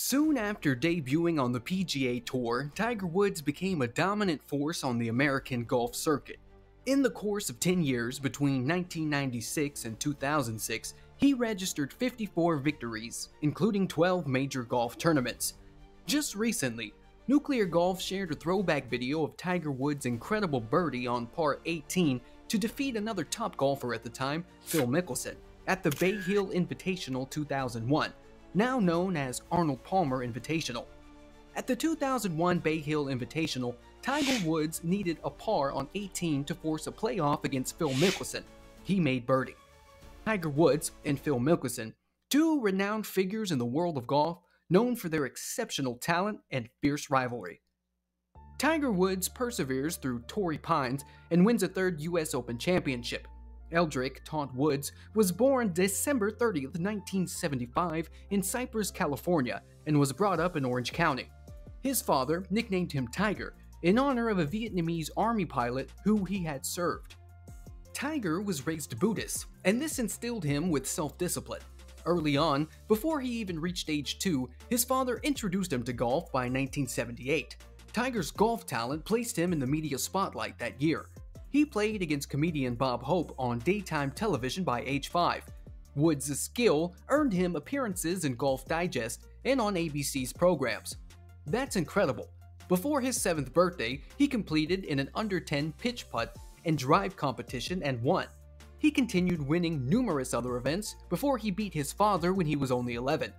Soon after debuting on the PGA Tour, Tiger Woods became a dominant force on the American golf circuit. In the course of 10 years between 1996 and 2006, he registered 54 victories, including 12 major golf tournaments. Just recently, Nuclr Golf shared a throwback video of Tiger Woods' incredible birdie on par 18 to defeat another top golfer at the time, Phil Mickelson, at the Bay Hill Invitational 2001, now known as Arnold Palmer Invitational. At the 2001 Bay Hill Invitational, Tiger Woods needed a par on 18 to force a playoff against Phil Mickelson. He made birdie. Tiger Woods and Phil Mickelson, two renowned figures in the world of golf, known for their exceptional talent and fierce rivalry. Tiger Woods perseveres through Torrey Pines and wins a third US Open championship. Eldrick Tont Woods was born December 30, 1975 in Cypress, California, and was brought up in Orange County. His father nicknamed him Tiger in honor of a Vietnamese army pilot who he had served. Tiger was raised Buddhist, and this instilled him with self-discipline. Early on, before he even reached age 2, his father introduced him to golf by 1978. Tiger's golf talent placed him in the media spotlight that year. He played against comedian Bob Hope on daytime television by age 5. Woods' skill earned him appearances in Golf Digest and on ABC's programs. That's incredible. Before his 7th birthday, he completed in an under 10 pitch putt and drive competition and won. He continued winning numerous other events before he beat his father when he was only 11.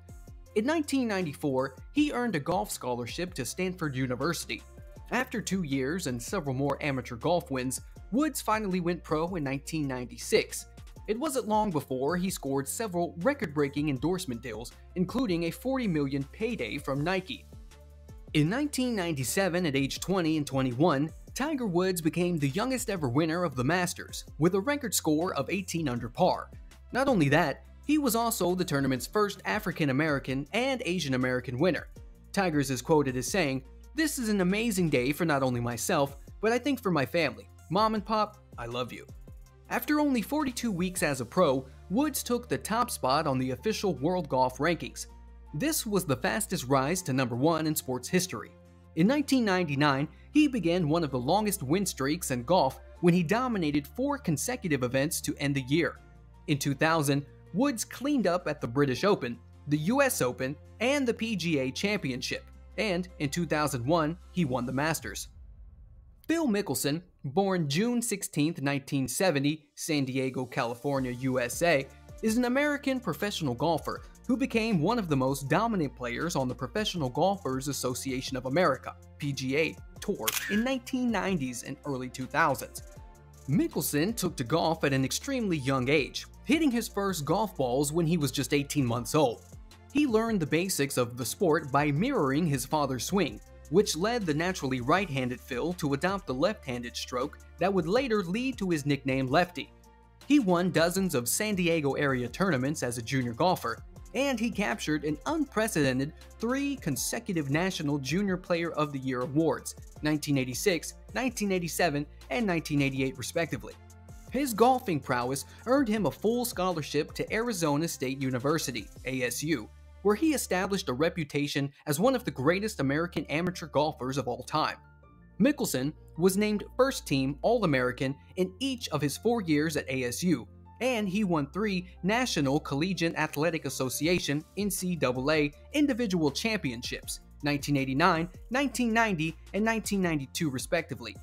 In 1994, he earned a golf scholarship to Stanford University. After two years and several more amateur golf wins, Woods finally went pro in 1996. It wasn't long before he scored several record-breaking endorsement deals, including a 40 million payday from Nike. In 1997, at age 20 and 21, Tiger Woods became the youngest ever winner of the Masters, with a record score of 18 under par. Not only that, he was also the tournament's first African American and Asian American winner. Tigers is quoted as saying, This is an amazing day for not only myself, but I think for my family. Mom and Pop, I love you. After only 42 weeks as a pro, Woods took the top spot on the official World Golf Rankings. This was the fastest rise to number one in sports history. In 1999, he began one of the longest win streaks in golf when he dominated four consecutive events to end the year. In 2000, Woods cleaned up at the British Open, the US Open, and the PGA Championship, and in 2001, he won the Masters. Bill Mickelson, born June 16, 1970, San Diego, California, USA, is an American professional golfer who became one of the most dominant players on the Professional Golfers Association of America (PGA) Tour in 1990s and early 2000s. Mickelson took to golf at an extremely young age, hitting his first golf balls when he was just 18 months old. He learned the basics of the sport by mirroring his father's swing, which led the naturally right-handed Phil to adopt the left-handed stroke that would later lead to his nickname Lefty. He won dozens of San Diego area tournaments as a junior golfer, and he captured an unprecedented three consecutive National Junior Player of the Year awards 1986, 1987, and 1988, respectively. His golfing prowess earned him a full scholarship to Arizona State University, ASU, where he established a reputation as one of the greatest American amateur golfers of all time. Mickelson was named first team All American in each of his four years at ASU, and he won three National Collegiate Athletic Association NCAA individual championships 1989, 1990, and 1992 respectively.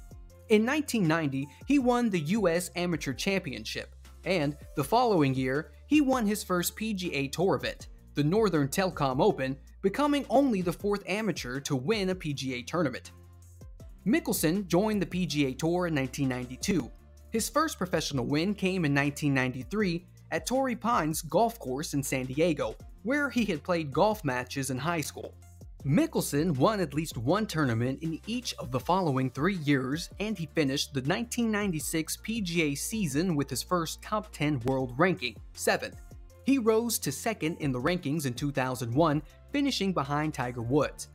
In 1990, he won the US Amateur Championship, and the following year, he won his first PGA Tour event, the Northern Telecom Open, becoming only the fourth amateur to win a PGA tournament. Mickelson joined the PGA Tour in 1992, his first professional win came in 1993 at Torrey Pines Golf Course in San Diego, where he had played golf matches in high school. Mickelson won at least one tournament in each of the following three years, and he finished the 1996 PGA season with his first top 10 world ranking, 7th. He rose to second in the rankings in 2001, finishing behind Tiger Woods.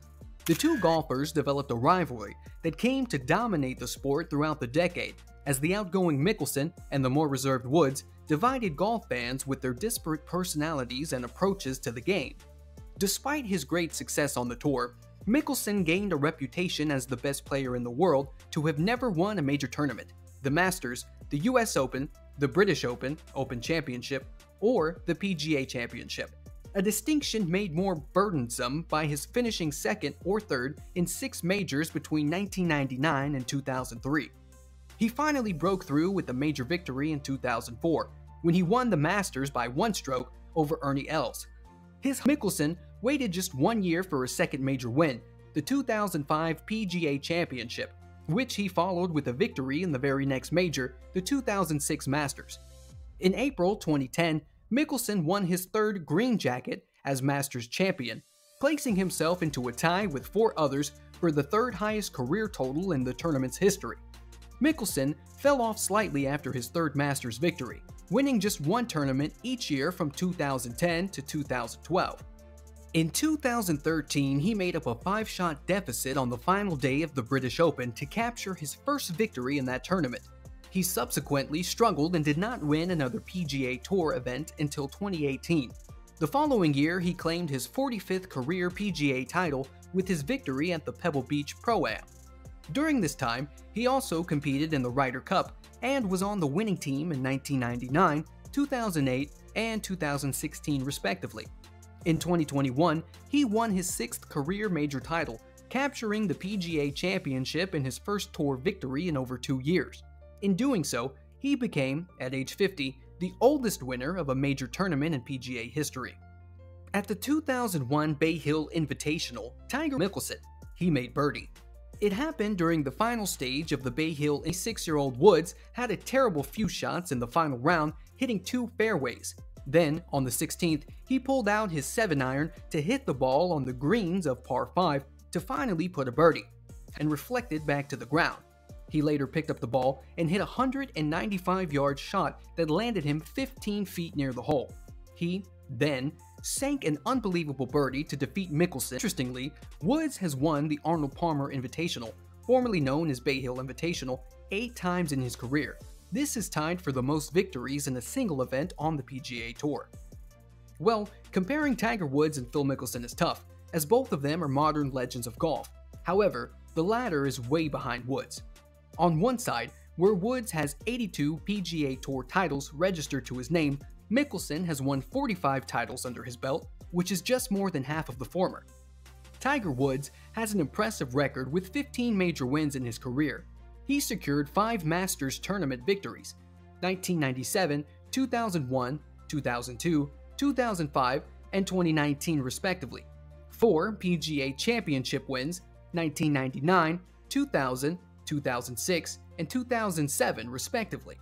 The two golfers developed a rivalry that came to dominate the sport throughout the decade, as the outgoing Mickelson and the more reserved Woods divided golf fans with their disparate personalities and approaches to the game. Despite his great success on the tour, Mickelson gained a reputation as the best player in the world to have never won a major tournament the Masters, the US Open, the British Open, Open Championship, or the PGA Championship. A distinction made more burdensome by his finishing second or third in six majors between 1999 and 2003. He finally broke through with a major victory in 2004, when he won the Masters by one stroke over Ernie Els. His Mickelson waited just one year for a second major win, the 2005 PGA Championship, which he followed with a victory in the very next major, the 2006 Masters. In April 2010, Mickelson won his third green jacket as Masters champion, placing himself into a tie with four others for the third highest career total in the tournament's history. Mickelson fell off slightly after his third Masters victory, winning just one tournament each year from 2010 to 2012. In 2013, he made up a five shot deficit on the final day of the British Open to capture his first victory in that tournament. He subsequently struggled and did not win another PGA Tour event until 2018. The following year, he claimed his 45th career PGA title with his victory at the Pebble Beach Pro Am. During this time, he also competed in the Ryder Cup and was on the winning team in 1999, 2008, and 2016, respectively. In 2021, he won his sixth career major title, capturing the PGA Championship in his first tour victory in over two years. In doing so, he became, at age 50, the oldest winner of a major tournament in PGA history. At the 2001 Bay Hill Invitational, Tiger Mickelson, he made birdie. It happened during the final stage of the Bay Hill. A six-year-old Woods had a terrible few shots in the final round, hitting two fairways, then, on the 16th, he pulled out his 7 iron to hit the ball on the greens of par 5 to finally put a birdie, and reflected back to the ground. He later picked up the ball and hit a 195 yard shot that landed him 15 feet near the hole. He, then, sank an unbelievable birdie to defeat Mickelson. Interestingly, Woods has won the Arnold Palmer Invitational, formerly known as Bay Hill Invitational, eight times in his career, this is tied for the most victories in a single event on the PGA Tour. Well, comparing Tiger Woods and Phil Mickelson is tough, as both of them are modern legends of golf. However, the latter is way behind Woods. On one side, where Woods has 82 PGA Tour titles registered to his name, Mickelson has won 45 titles under his belt, which is just more than half of the former. Tiger Woods has an impressive record with 15 major wins in his career, he secured five Masters tournament victories 1997, 2001, 2002, 2005, and 2019, respectively. Four PGA Championship wins 1999, 2000, 2006, and 2007, respectively.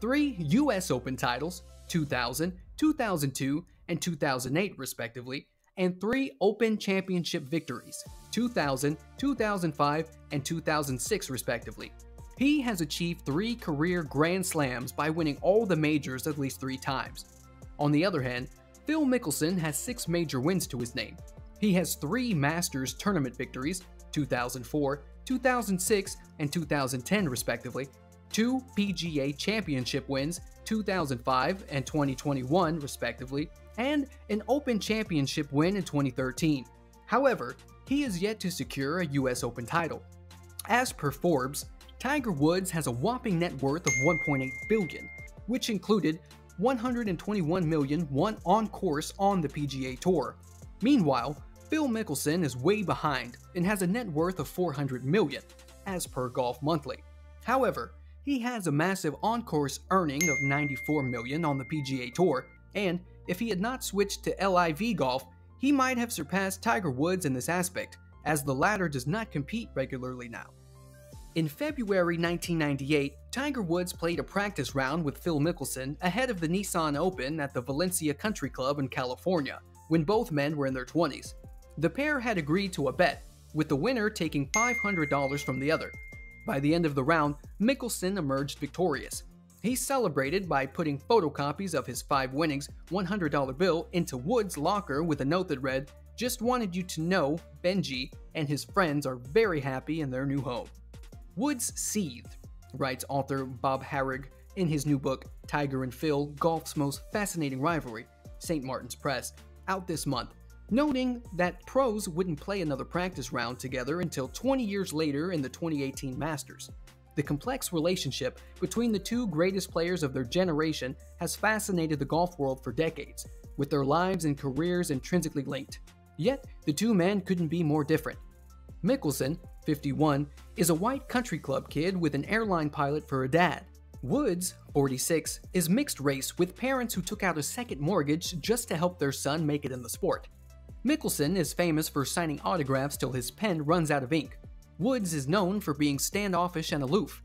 Three US Open titles 2000, 2002, and 2008, respectively, and three Open Championship victories 2000, 2005, and 2006, respectively. He has achieved three career Grand Slams by winning all the majors at least three times. On the other hand, Phil Mickelson has six major wins to his name. He has three Masters tournament victories 2004, 2006, and 2010, respectively, two PGA Championship wins 2005 and 2021, respectively, and an Open Championship win in 2013. However, he is yet to secure a US Open title. As per Forbes, Tiger Woods has a whopping net worth of 1.8 billion, which included 121 million won on course on the PGA Tour. Meanwhile, Phil Mickelson is way behind and has a net worth of 400 million, as per Golf Monthly. However, he has a massive on-course earning of 94 million on the PGA Tour, and if he had not switched to LIV golf, he might have surpassed Tiger Woods in this aspect, as the latter does not compete regularly now. In February 1998, Tiger Woods played a practice round with Phil Mickelson ahead of the Nissan Open at the Valencia Country Club in California, when both men were in their 20s. The pair had agreed to a bet, with the winner taking $500 from the other. By the end of the round, Mickelson emerged victorious. He celebrated by putting photocopies of his five winnings $100 bill into Wood's locker with a note that read, Just wanted you to know Benji and his friends are very happy in their new home. Woods seethed, writes author Bob Harig in his new book, Tiger and Phil Golf's Most Fascinating Rivalry, St. Martin's Press, out this month. Noting that pros wouldn't play another practice round together until 20 years later in the 2018 Masters. The complex relationship between the two greatest players of their generation has fascinated the golf world for decades, with their lives and careers intrinsically linked. Yet, the two men couldn't be more different. Mickelson, 51, is a white country club kid with an airline pilot for a dad. Woods, 46, is mixed race with parents who took out a second mortgage just to help their son make it in the sport. Mickelson is famous for signing autographs till his pen runs out of ink, Woods is known for being standoffish and aloof.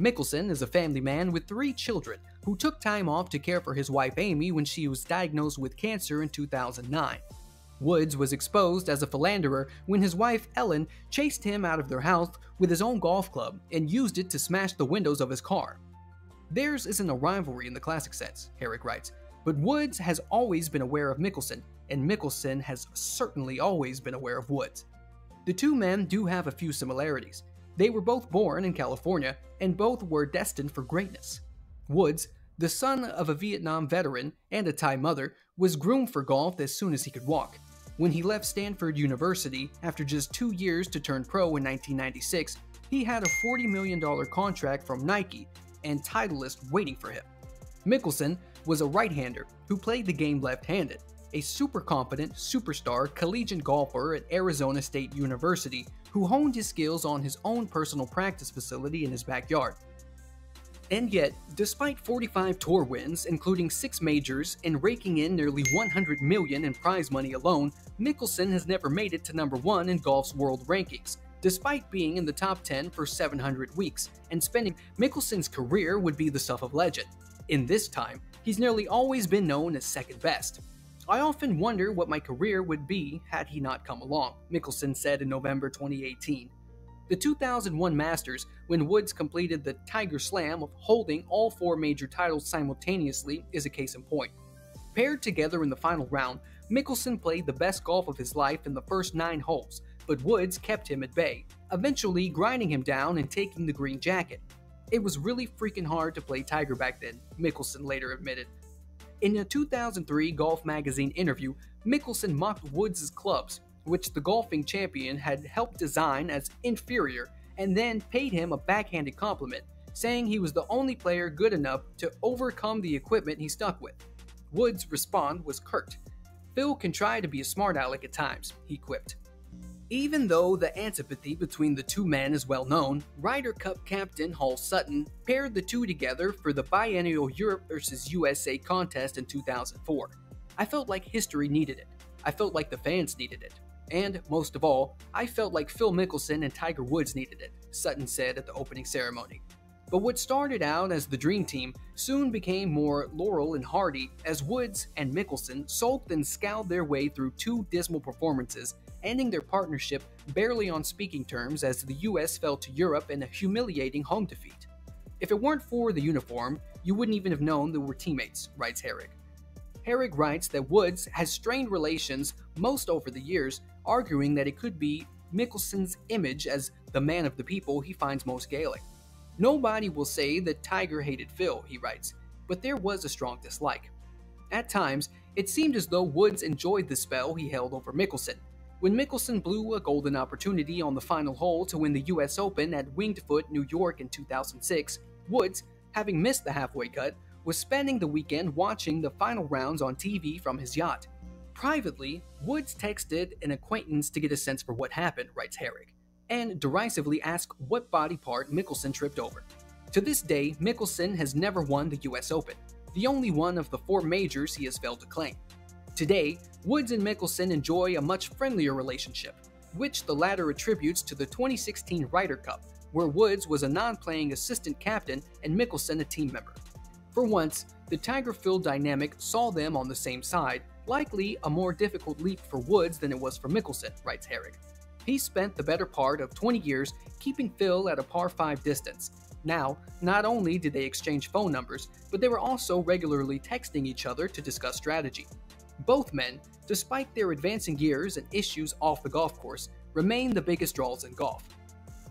Mickelson is a family man with three children who took time off to care for his wife Amy when she was diagnosed with cancer in 2009. Woods was exposed as a philanderer when his wife Elin chased him out of their house with his own golf club and used it to smash the windows of his car. Theirs isn't a rivalry in the classic sense, Harig writes, but Woods has always been aware of Mickelson, and Mickelson has certainly always been aware of Woods. The two men do have a few similarities. They were both born in California, and both were destined for greatness. Woods, the son of a Vietnam veteran and a Thai mother, was groomed for golf as soon as he could walk. When he left Stanford University after just two years to turn pro in 1996, he had a $40 million contract from Nike and Titleist waiting for him. Mickelson was a right hander who played the game left handed a super confident, superstar collegiate golfer at Arizona State University who honed his skills on his own personal practice facility in his backyard. And yet, despite 45 tour wins, including 6 majors, and raking in nearly 100 million in prize money alone, Mickelson has never made it to number 1 in golf's world rankings, despite being in the top 10 for 700 weeks, and spending Mickelson's career would be the stuff of legend. In this time, he's nearly always been known as second best, I often wonder what my career would be had he not come along, Mickelson said in November 2018. The 2001 Masters, when Woods completed the Tiger Slam of holding all four major titles simultaneously, is a case in point. Paired together in the final round, Mickelson played the best golf of his life in the first nine holes, but Woods kept him at bay, eventually grinding him down and taking the green jacket. It was really freaking hard to play Tiger back then, Mickelson later admitted. In a 2003 Golf Magazine interview, Mickelson mocked Woods' clubs, which the golfing champion had helped design as inferior, and then paid him a backhanded compliment, saying he was the only player good enough to overcome the equipment he stuck with. Woods' response was curt. Phil can try to be a smart aleck at times, he quipped. Even though the antipathy between the two men is well known, Ryder Cup captain Hal Sutton paired the two together for the biennial Europe vs. USA contest in 2004. I felt like history needed it. I felt like the fans needed it. And, most of all, I felt like Phil Mickelson and Tiger Woods needed it, Sutton said at the opening ceremony. But what started out as the Dream Team soon became more Laurel and Hardy as Woods and Mickelson sulked and scowled their way through two dismal performances ending their partnership barely on speaking terms as the US fell to Europe in a humiliating home defeat. If it weren't for the uniform, you wouldn't even have known they were teammates, writes Harig. Harig writes that Woods has strained relations most over the years, arguing that it could be Mickelson's image as the man of the people he finds most Gaelic. Nobody will say that Tiger hated Phil, he writes, but there was a strong dislike. At times, it seemed as though Woods enjoyed the spell he held over Mickelson, when Mickelson blew a golden opportunity on the final hole to win the US Open at Winged Foot, New York in 2006, Woods, having missed the halfway cut, was spending the weekend watching the final rounds on TV from his yacht. Privately, Woods texted an acquaintance to get a sense for what happened, writes Harig, and derisively asked what body part Mickelson tripped over. To this day, Mickelson has never won the US Open, the only one of the four majors he has failed to claim. Today, Woods and Mickelson enjoy a much friendlier relationship, which the latter attributes to the 2016 Ryder Cup, where Woods was a non playing assistant captain and Mickelson a team member. For once, the Tiger Phil dynamic saw them on the same side, likely a more difficult leap for Woods than it was for Mickelson, writes Harig. He spent the better part of 20 years keeping Phil at a par 5 distance. Now, not only did they exchange phone numbers, but they were also regularly texting each other to discuss strategy. Both men, despite their advancing years and issues off the golf course, remain the biggest draws in golf.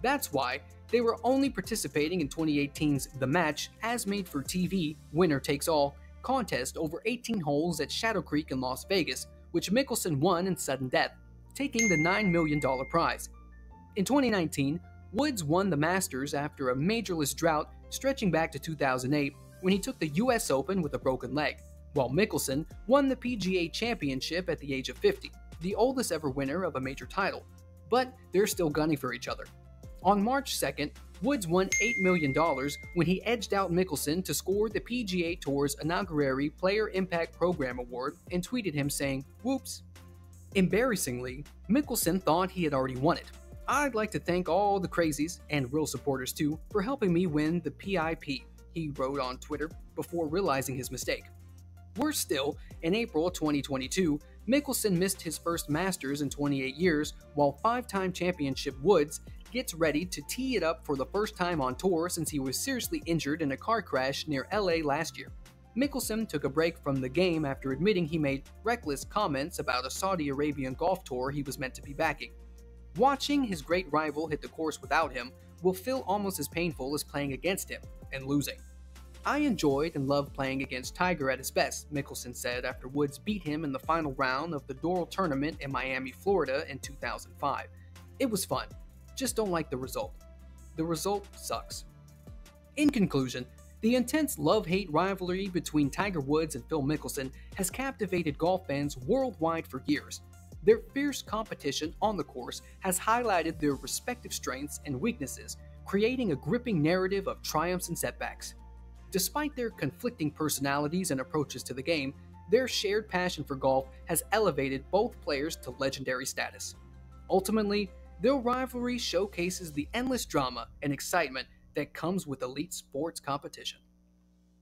That's why they were only participating in 2018's The Match as made for TV, winner takes all, contest over 18 holes at Shadow Creek in Las Vegas, which Mickelson won in sudden death, taking the $9 million prize. In 2019, Woods won the Masters after a majorless drought stretching back to 2008 when he took the US Open with a broken leg, while Mickelson won the PGA Championship at the age of 50, the oldest ever winner of a major title. But they're still gunning for each other. On March 2nd, Woods won $8 million when he edged out Mickelson to score the PGA Tour's inaugural Player Impact Program Award and tweeted him saying, Whoops. Embarrassingly, Mickelson thought he had already won it. I'd like to thank all the crazies, and real supporters too, for helping me win the PIP, he wrote on Twitter before realizing his mistake. Worse still, in April 2022, Mickelson missed his first Masters in 28 years, while five time championship Woods gets ready to tee it up for the first time on tour since he was seriously injured in a car crash near LA last year. Mickelson took a break from the game after admitting he made reckless comments about a Saudi Arabian golf tour he was meant to be backing. Watching his great rival hit the course without him will feel almost as painful as playing against him and losing. I enjoyed and loved playing against Tiger at his best, Mickelson said after Woods beat him in the final round of the Doral tournament in Miami, Florida in 2005. It was fun, just don't like the result. The result sucks. In conclusion, the intense love hate rivalry between Tiger Woods and Phil Mickelson has captivated golf fans worldwide for years. Their fierce competition on the course has highlighted their respective strengths and weaknesses, creating a gripping narrative of triumphs and setbacks. Despite their conflicting personalities and approaches to the game, their shared passion for golf has elevated both players to legendary status. Ultimately, their rivalry showcases the endless drama and excitement that comes with elite sports competition.